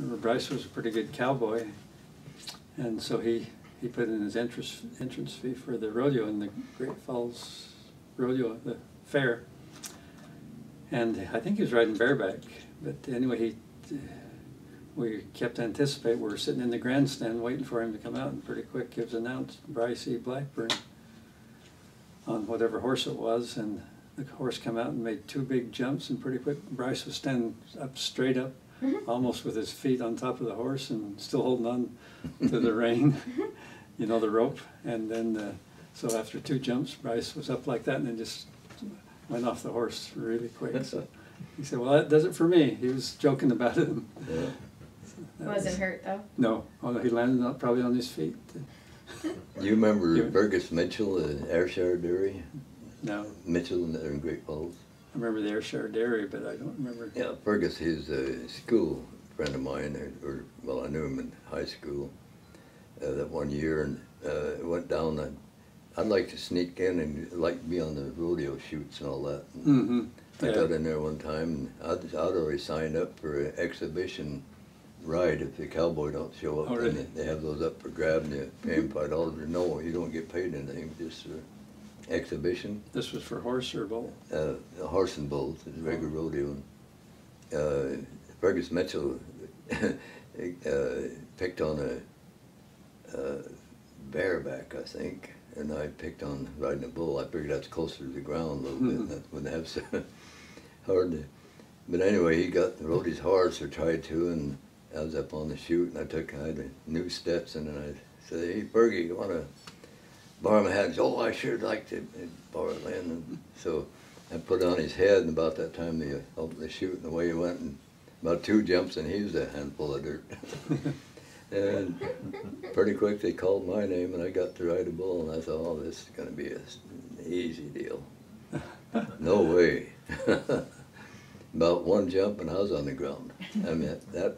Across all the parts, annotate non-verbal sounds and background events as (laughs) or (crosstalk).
remember Bryce was a pretty good cowboy, and so he, he put in his entrance, entrance fee for the rodeo in the Great Falls Rodeo, the fair. And I think he was riding bareback, but anyway, he, we kept anticipating, we were sitting in the grandstand waiting for him to come out, and pretty quick it was announced, Bryce E. Blackburn, on whatever horse it was, and the horse come out and made two big jumps, and pretty quick Bryce was standing up straight up, almost with his feet on top of the horse and still holding on to the (laughs) rein, you know, the rope. And then, uh, so after two jumps, Bryce was up like that and then just went off the horse really quick. So he said, "Well, that does it for me." He was joking about it. Yeah. (laughs) That Wasn't was- hurt though. No, although he landed on, probably on his feet. (laughs) You remember You- Fergus Mitchell, the Ayrshire Dairy? No, Mitchell in there in Great Falls? I remember the Ayrshire Dairy, but I don't remember. Yeah, Fergus, he's a school friend of mine, or, or well, I knew him in high school uh, that one year, and uh, went down. And I'd like to sneak in and like be on the rodeo chutes and all that. And Mm-hmm. I got in there one time, and I'd, I'd already signed up for an exhibition ride if the cowboy don't show up. Oh, really? they, they have those up for grab, and you pay 'em five dollars. No, you don't get paid anything, just for exhibition. This was for horse or bull. uh, horse and bull, a regular rodeo. Uh, Fergus Mitchell (laughs) uh, picked on a, a bareback, I think, and I picked on riding a bull. I figured that's closer to the ground a little bit, and that wouldn't have so (laughs) hard to. But anyway, he got rode his horse or tried to, and I was up on the chute, and I took I had new steps, and then I said, "Hey, Fergie, you want to?" Borrow my hat. Oh, I sure like to borrow land. And so I put it on his head, and about that time the uh, the chute, and away he went, and about two jumps, and he was a handful of dirt. (laughs) and pretty quick they called my name, and I got to ride a bull, and I thought, oh, this is going to be an easy deal. (laughs) no way. (laughs) about one jump, and I was on the ground. I mean, that,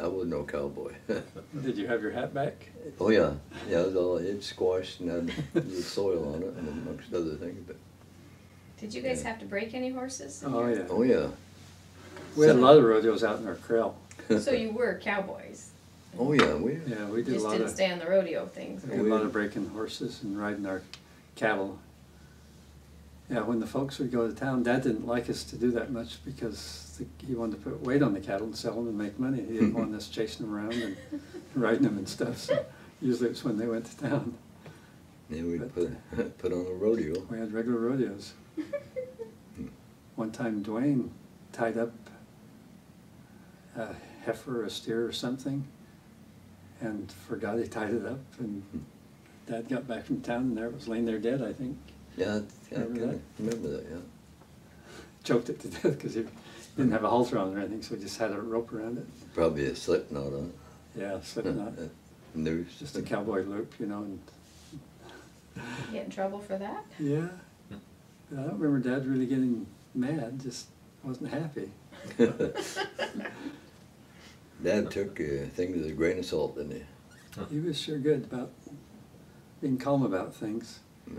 I was no cowboy. (laughs) Did you have your hat back? Oh yeah, yeah. It was all it squashed and had the soil on it, and amongst other things. But Did you guys Yeah. have to break any horses? Oh your- yeah. oh yeah, We had a lot of rodeos out in our trail. So you were cowboys. oh yeah. We Yeah, we did a lot didn't of. stay on the rodeo things. We did a lot of breaking horses and riding our cattle. Yeah, when the folks would go to town, Dad didn't like us to do that much because the- he wanted to put weight on the cattle and sell them and make money. He didn't want us mm-hmm. chasing them around and riding them and stuff. So (laughs) usually it's when they went to town. yeah we But- put uh, (laughs) put on a rodeo. We had regular rodeos. (laughs) One time Dwayne tied up a heifer a steer or something and forgot he tied it up and hmm. Dad got back from town and there it was laying there dead, I think. Yeah, I, I Remember that? remember that. Yeah. Choked it to death because he didn't have a halter on or anything, so he just had a rope around it. Probably a slip knot on it. Yeah, slip knot. (laughs) Noose. Just a cowboy loop, you know, and, Get in trouble for that? yeah. I don't remember Dad really getting mad, just wasn't happy. (laughs) Dad took uh, things with a grain of salt, didn't he? He was sure good about being calm about things. Yeah.